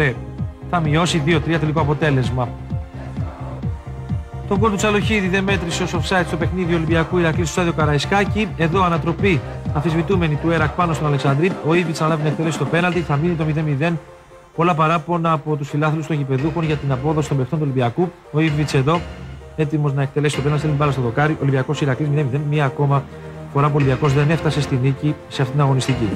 Ναι, θα μειώσει 2-3 τελικό αποτέλεσμα. Το γκολ του Τσαλοχίδη δεν μέτρησε ως offside στο παιχνίδι Ολυμπιακού Ηρακλής στο στάδιο Καραϊσκάκη. Εδώ ανατροπή αμφισβητούμενη του Έρακ πάνω στον Αλεξανδρίτ. Ο Ήβιτς αναλάβει να εκτελέσει το πέναλτι. Θα μείνει το 0-0. Πολλά παράπονα από τους φιλάθλους των γηπεδούχων για την απόδοση των παιχτών του Ολυμπιακού. Ο Ήβιτς εδώ έτοιμος να εκτελέσει το πέναλτι. Στέλνει μπάλα στο δοκάρι. Ολυμπιακός Ηρακλής 0-0. Μία ακόμα φορά που ο Ολυμπιακός δεν έφτασε στη νίκη σε αυτήν την αγωνιστική.